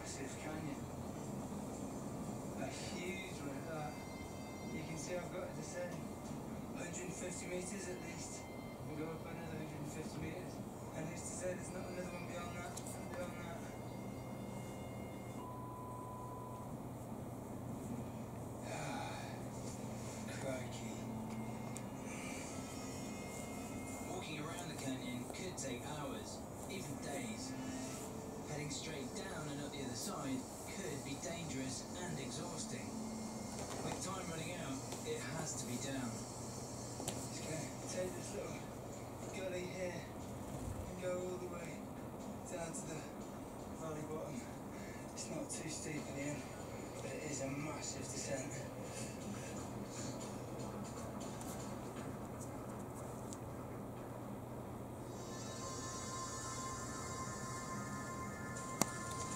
massive canyon. A huge one at that. You can see I've got to descend 150 metres at least. Dangerous and exhausting. With time running out, it has to be down. Gonna take this little gully here and go all the way down to the valley bottom. It's not too steep in the end, but it is a massive descent.